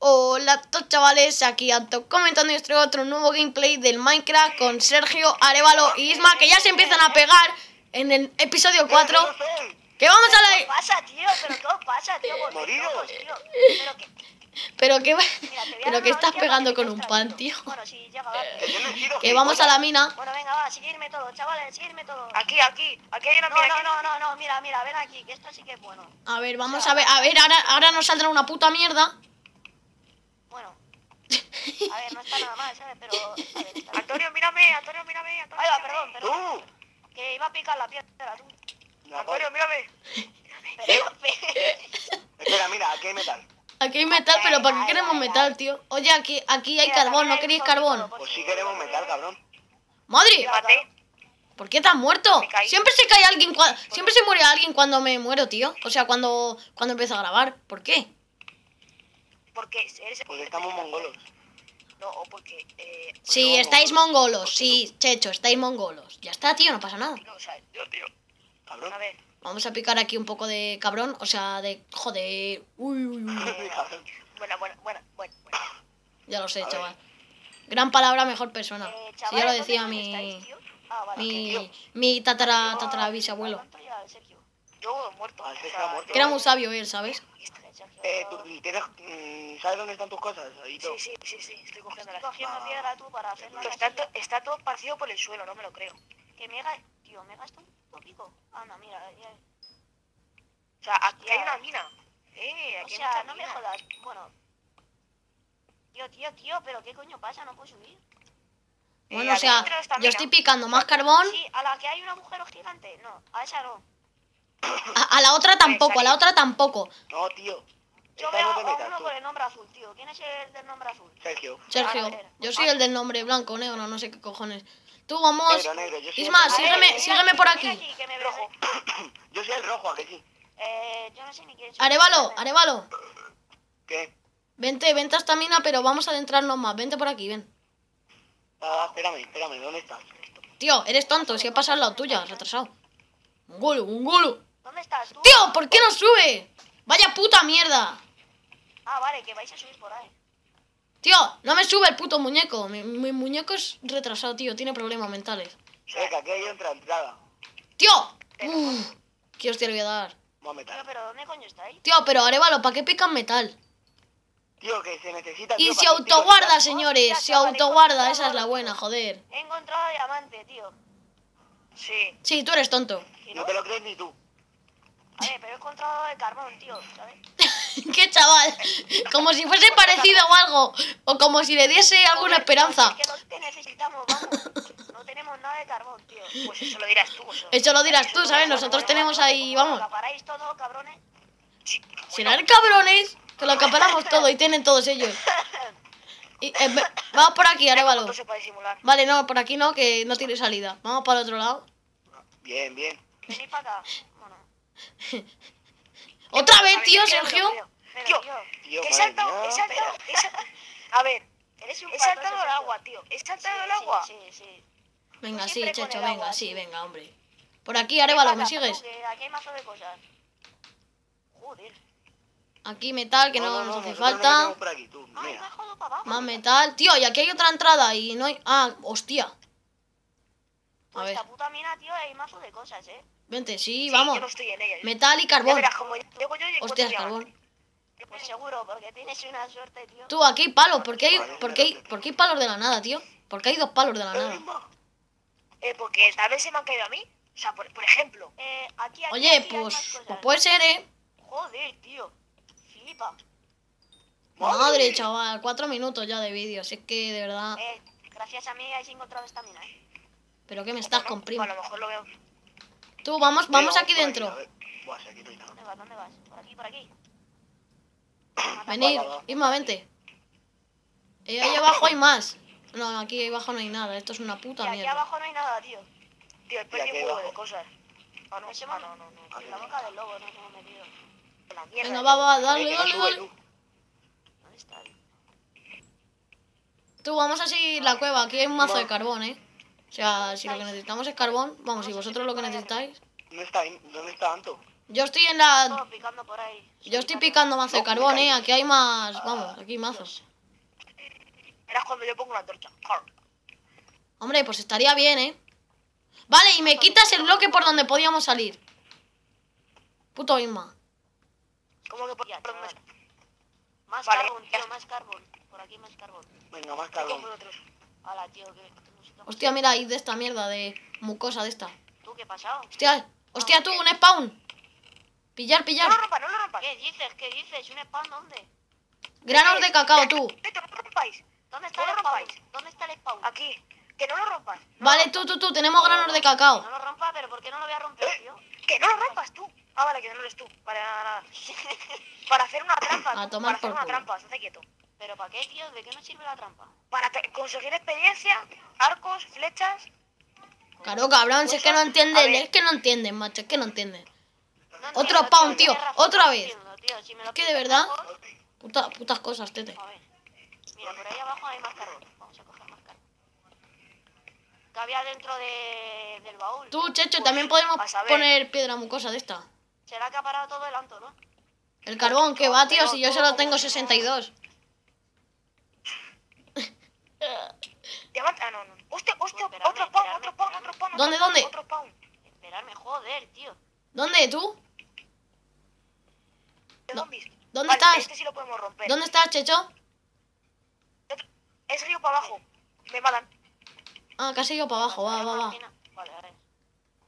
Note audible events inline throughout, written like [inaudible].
Hola a todos chavales, aquí Anto comentando nuestro otro nuevo gameplay del Minecraft con Sergio, Arevalo y Isma que ya se empiezan a pegar en el episodio 4 Que vamos a ¿Qué la... pasa, tío? ¿Pero qué os pasa, tío? Tío. Pero que, Pero que... Pero que estás pegando con un pan, tío. Que vamos a la mina Bueno, venga, va, seguidme todo, chavales, seguidme todo. Aquí, aquí, aquí hay una No, mina. no, aquí. no, no, no, mira, mira, ven aquí, que esto sí que es bueno. A ver, vamos a ver, a ver, ahora, ahora nos saldrá una puta mierda. A ver, no está nada mal, ¿sabes? Pero, a ver, está bien. Antonio, mírame, Antonio, mírame, Antonio. Ahí va, mírame. perdón, perdón. Tú. Que iba a picar la piedra, tú. Antonio, mírame. Pero, Espera, mira, aquí hay metal. Aquí hay metal, pero ¿para qué queremos metal, tío? Oye, aquí, aquí hay Mira, carbón, ¿no queréis carbón? Pues sí queremos metal, cabrón. ¡Madre! ¿Por qué te has muerto? Siempre se cae alguien cua- siempre se muere alguien cuando me muero, tío. O sea, cuando cuando empiezo a grabar. ¿Por qué? Porque eres... Porque estamos mongolos. No, o porque... Eh, Sí, estáis mongolos. mongolos. Sí, Checho, estáis mongolos. Ya está, tío, no pasa nada. no, o sea, Tío, tío. Cabrón. a ver. Vamos a picar aquí un poco de cabrón, o sea, de joder. Uy, uy, uy. [laughs] Buena, buena, buena, buena. buena. Ya lo sé, A ver. chaval. Gran palabra, mejor persona. Eh, Sí, ya lo decía ¿dónde mi estáis? Ah, vale. mi mi tatara Yo- tatara. Yo muerto. Ah, muerto. Que era muy sabio él, ¿sabes? Está. Eh, tú tienes, mm, ¿sabes dónde están tus cosas? Ahí todo. Sí, sí, sí, sí, estoy cogiendo Estoy cogiendo piedra tú para hacer la Está, to- está todo esparcido por el suelo, no me lo creo. Que me ga... Tío, me gasta un poquito. Anda, mira, ya... O sea, aquí Ya. hay una mina. Eh, O aquí hay sea, no me mina. jodas. Bueno... Tío, tío, tío, pero ¿qué coño pasa? No puedo subir. Bueno, Eh, o sea, está yo mina. estoy picando más carbón. Sí, a la que hay un agujero gigante. No, a esa no. A, a la otra tampoco, a la otra tampoco. No, tío. Yo veo a uno tú. con el nombre azul, tío. ¿Quién es el del nombre azul? Sergio. Sergio, A ver, yo soy el del nombre blanco, negro, no sé qué cojones. Tú vamos. Negro, negro, yo soy Isma, el- sígueme, ver, sígueme mira por aquí. que me Rojo. rojo. [coughs] Yo soy el rojo, ¿a que sí? Eh, yo no sé ni quién soy. Arevalo, Arevalo. ¿Qué? Vente, vente a esta mina, pero vamos a adentrarnos más. Vente por aquí, ven. Ah, espérame, espérame, ¿dónde estás? Tío, eres tonto, si he pasado al lado tuya, retrasado. Un golo, un golo. ¿Dónde estás tú? Tío, ¿por qué no sube? Vaya puta mierda. Ah, vale, que vais a subir por ahí. Tío, no me sube el puto muñeco. Mi, mi muñeco es retrasado, tío, tiene problemas mentales. Que aquí hay otra entrada. Tío, Uf, ¿qué hostia le voy a dar? Vamos a Tío, pero ¿dónde coño estáis? Tío, pero Arevalo, ¿para qué pican metal? Tío, que se necesita. Y tío, se autoguarda, pilotar. señores, Hostia, se autoguarda, esa es la buena, joder. He encontrado diamante, tío. Sí. Sí, tú eres tonto. No te lo crees ni tú. A ver, pero he encontrado el carbón, tío, ¿sabes? [laughs] ¿Qué chaval? Como si fuese parecido o algo. O como si le diese alguna esperanza. Es que no te necesitamos, vamos. No tenemos nada de carbón, tío. Pues eso lo dirás tú. Eso. Eso lo dirás tú, ¿sabes? Nosotros tenemos ahí, vamos. Lo acaparáis todo, cabrones. Serán cabrones que lo acaparamos todo y tienen todos ellos. [laughs] Y, eh, vamos por aquí, Arevalo. Vale, no, por aquí no, que no tiene salida. Vamos para el otro lado. Bien, bien. Venid para acá. ¿Otra vez, A ver, tío, Sergio? Tío, tío, Tío, He saltado, mía. he saltado, he saltado. A ver, eres un he saltado al agua, tío. He saltado al Sí, agua. Sí, sí, sí. Venga, sí, el venga, agua, sí, tío. venga, hombre. Por aquí, Arevalo, ¿me sigues? Aquí hay mazo de cosas. Joder. Aquí metal, que no, nos hace no falta. metemos por aquí, tú. Ay, me Mira. ha jodido para abajo. Más metal. Tío, y aquí hay otra entrada y no hay... Ah, hostia. A Pues ver, esta puta mina, tío, hay mazo de cosas, ¿eh? Vente, sí, Sí, vamos. Yo no estoy en ella. Metal y Ya carbón. verás, como yo Hostias, carbón. Pues seguro, porque tienes una suerte, tío. Tú, aquí hay palos. ¿Por qué hay, por qué hay, por qué hay palos de la nada, tío? ¿Por qué hay dos palos de la ¿Es nada? Eh, porque tal vez se me han caído a mí. O sea, por, por ejemplo. Eh, aquí, aquí, Oye, aquí pues, pues puede ser, ¿eh? Joder, tío. Flipa. Madre, chaval, cuatro minutos ya de vídeo. Es que, de verdad... Eh, gracias a mí has encontrado esta mina, ¿eh? ¿Pero qué me estás Bueno? A lo mejor lo veo. Tú, vamos, vamos aquí por dentro. a ver. Buah, si aquí no hay nada. ¿Dónde vas? ¿Dónde vas? Por aquí, por aquí. [coughs] Venid. Isma, vente. Eh, ahí abajo hay más. No, aquí abajo no hay nada. Esto es una Y puta aquí mierda. abajo no hay nada, tío. Tío, aquí perdido un huevo abajo. de cosas. Ah, no, ah, no, no, no. En la boca del lobo nos hemos metido. La mierda. Venga, va, va, dale, dale, dale. tú. ¿Dónde está? Tú, vamos a seguir la cueva. Aquí hay un mazo de carbón, ¿eh? O sea, si lo que necesitamos es carbón, vamos, si vosotros lo que necesitáis. ¿Dónde está, dónde está Anto? Yo estoy en la... Todo picando por ahí. Yo estoy picando mazo de carbón, eh. Aquí hay más... Vamos, aquí hay mazos. Verás cuando yo pongo una torcha. Hombre, pues estaría bien, eh. Vale, y me quitas el bloque por donde podíamos salir. Puto Isma. ¿Cómo que chaval. Más Vale, carbón, tío, más carbón. Por aquí más carbón. Venga, más carbón. Hala, tío, que. Hostia, mira ahí de esta mierda, de mucosa de esta. ¿Tú qué ha pasado? Hostia, hostia, tú, un spawn. Pillar, No pillar. lo rompas, no lo rompas. ¿Qué dices? ¿Qué dices? ¿Un spam dónde? Granos de cacao, tú. No lo. ¿Dónde está No el lo spawn? rompáis. ¿Dónde está el spawn? Aquí. Que no lo rompas. Vale, tú, tú, tú, tenemos granos de cacao. no lo rompa, pero ¿por qué no lo voy a romper, tío? Que no lo rompas tú. Ah, vale, que no eres tú. Vale, nada, nada. [laughs] Para hacer una trampa. A tomar para hacer por una culo. trampa, quieto. ¿Pero para qué, tío? ¿De qué nos sirve la trampa? Para conseguir experiencia, arcos, flechas. Claro, cabrón, si es que no entienden, es que no entienden, macho, es que no entienden. No Otro entiendo, spawn, tío, razón, otra no vez. entiendo. Si me lo Es que de verdad- Puta- putas cosas, tete. A ver. Mira, por ahí abajo hay más carbón. Vamos a coger más carbón. ¿Qué había dentro de, del baúl? Tú, Checho, Pues, también podemos poner piedra mucosa de esta. Será que ha parado todo el anto, ¿no? El carbón, que va, tío, si yo solo tengo 62. Diamante. Ah, no, no. Hostia, hostia, Esperadme, otro spawn, otro spawn, otro spawn. ¿Dónde, otro dónde? Otro spawn. Esperarme, joder, tío. ¿Dónde, tú? ¿De No. zombies? ¿Dónde Vale, estás? Este sí lo podemos romper. ¿Dónde estás, Checho? Es río para abajo. Me matan. Ah, casi yo para abajo, va, va, va. Vale, a ver.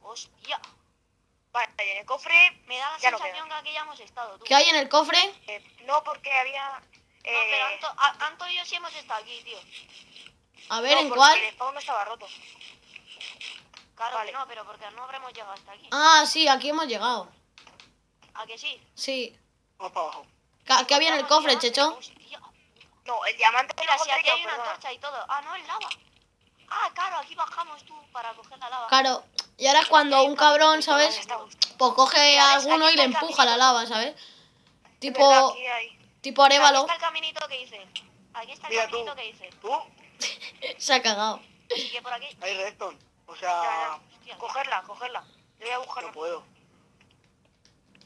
Hostia. Vale, en el cofre. Me da la Ya no sensación que aquí ya hemos estado, tú. ¿Qué hay en el cofre? eh, no, porque había. No, Eh, pero Anto, a- Anto y yo sí hemos estado aquí, tío. A ver, no, ¿en cuál? El spawn estaba roto. Claro Vale. que no, pero porque no habremos llegado hasta aquí. Ah, sí, aquí hemos llegado. ¿A que sí? Sí. Vamos para abajo. ¿Qué, qué había en el cofre, Checho? No, el diamante Mira, lo si aquí hay una antorcha y todo. Ah, no, es lava. Ah, claro, aquí bajamos tú para coger la lava. Claro, y ahora es cuando un cabrón, ¿sabes? Pues coge a alguno y le empuja la lava, ¿sabes? Tipo, tipo Arévalo. Aquí está el caminito que hice. Aquí está el caminito que hice. ¿Tú? [laughs] Se ha cagado. Y que por aquí. Hay redstone. O Ya, sea, ya. Hostia, cogerla, cogerla. Yo voy a buscarla. no puedo.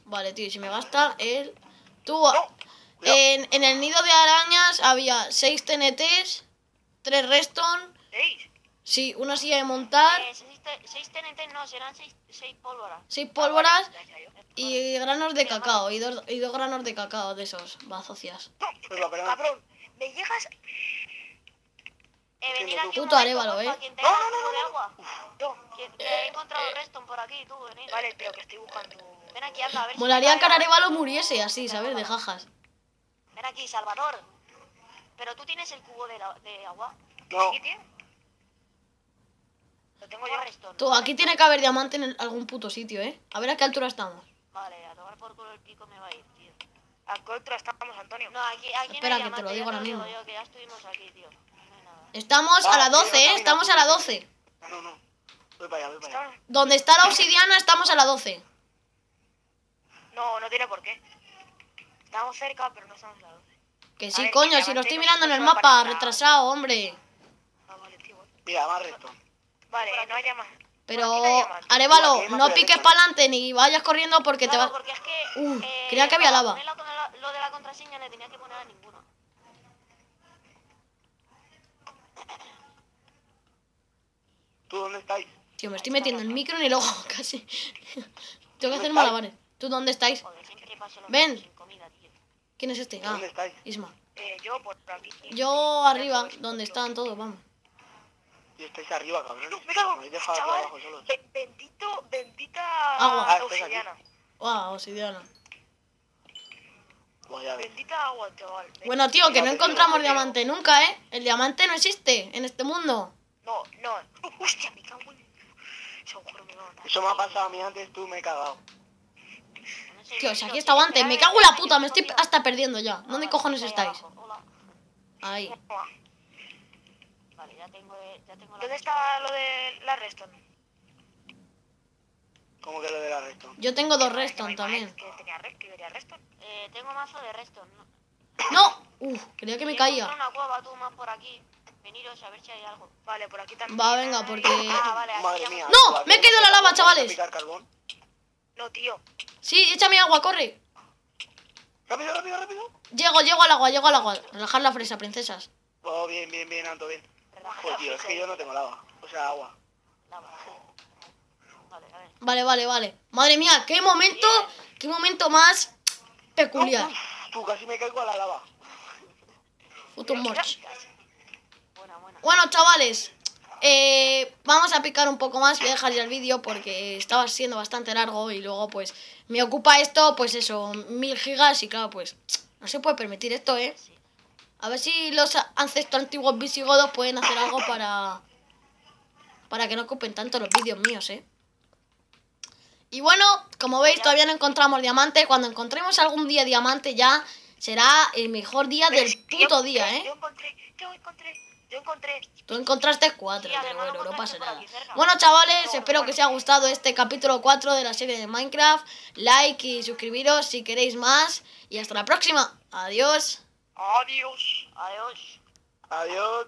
Vale, tío, y si me gasta el... Tú, No. En, en el nido de arañas había 6 TNTs, 3 redstone, ¿Veis? sí, una silla de montar, Eh, seis, te- seis TNT no, serán seis, seis pólvoras. 6 pólvoras Ya, ya, yo. y granos de cacao, y dos, y dos granos de cacao de esos, bazocias. No, cabrón, me llegas. Eh, venid aquí Puto Arévalo, eh. quien tenga No, no, no, no, agua. No. Que, que he encontrado redstone por aquí, tú, venid. Vale, pero que estoy buscando. Ven aquí, anda, a ver si Molaría me que Arévalo muriese así, ¿sabes? De jajas. Ven aquí, Salvador. Pero tú tienes el cubo de, la- de agua. No. ¿Aquí tienes? Lo tengo yo. redstone. Tú, aquí tiene que haber diamante en el- algún puto sitio, ¿eh? A ver a qué altura estamos. Vale, a tomar por culo el pico me va a ir, tío. ¿A qué altura estamos, Antonio? No, aquí, aquí Espera, no hay que te lo diamante, digo ahora digo mismo. yo, que ya estuvimos aquí, tío. Estamos a Ah, la sí, 12, ¿eh? Estamos a la tú. 12. No, no. Voy para allá, voy para allá. Está- Donde está la obsidiana estamos a la 12. No, no tiene por qué. Estamos cerca, pero no estamos a la 12. Que A sí, ver, coño, que si lo estoy mirando en el va a mapa, parecer a- retrasado, hombre. Ah, vale, tío. Mira, más redstone. Vale, no hay más. Pero, Por aquí no hay diamante. Arevalo, no piques para adelante ni vayas corriendo porque te Claro, vas... porque es que... Uh, eh, creía que había para lava. la- la- lo de la contraseña le tenía que poner a ninguno. ¿Tú dónde estáis? Tío, me estoy metiendo el micro en el ojo [laughs] casi. Tengo que hacer malabares. ¿Tú dónde estáis? Ven. ¿Quién es este? Ah, ¿Dónde estáis? Isma. Eh, yo por aquí. Yo arriba, donde están todos, vamos. Y estáis arriba, cabrón. No, me cago. Me habéis dejado aquí Chaval, abajo solos. be- bendito, bendita Agua. Ah, obsidiana. Wow, obsidiana. Bendita agua, chaval. Bueno, tío, que no encontramos diamante nunca, ¿eh? El diamante no existe en este mundo. No, no. Hostia, me cago en... Ese agujero me va a matar. Eso me ha pasado a mí antes, tú me he cagado. Tío, aquí estaba antes, me cago en la puta, me estoy hasta perdiendo ya. ¿Dónde cojones estáis? Ahí. Vale, ya tengo, eh, ya tengo la ¿Dónde está lo de la redstone? ¿Cómo que lo de la redstone? Yo tengo dos redstone más, también. Que tenía redstone. Eh, tengo mazo de redstone. ¿no? Uf, creía que me caía. encontrado una cueva tú más por aquí. Veniros a ver si hay algo. Vale, por aquí también. Va, venga, porque... Ah, vale, Madre mía. ¡No! ¿vale? Me he caído en la lava, ¿Vamos a chavales. picar carbón? No, tío. Sí, échame agua, corre. Rápido, rápido, rápido. Llego, llego al agua, llego al agua. Relajar la fresa, princesas. Oh, bien, bien, bien, Anto, bien. Joder, tío, es que yo no tengo lava. O sea, agua. Lava. Vale, a ver. Vale, vale, vale. Madre mía, qué momento, qué momento más peculiar. Uf, tú, casi me caigo a la lava. Puto morch. Bueno, chavales, eh, vamos a picar un poco más. Voy a dejar ya el vídeo porque estaba siendo bastante largo y luego, pues, me ocupa esto, pues eso, mil gigas y claro, pues, no se puede permitir esto, ¿eh? A ver si los ancestros antiguos visigodos pueden hacer algo para, para que no ocupen tanto los vídeos míos, ¿eh? Y bueno, como veis, todavía no encontramos diamante. Cuando encontremos algún día diamante ya será el mejor día del puto día, ¿eh? Yo encontré, yo encontré, yo encontré. Tú encontraste cuatro, Sí, pero bueno, no pasa nada. Bueno, chavales, espero que os haya gustado este capítulo 4 de la serie de Minecraft. Like y suscribiros si queréis más. Y hasta la próxima. Adiós. Adiós. Adiós. Adiós.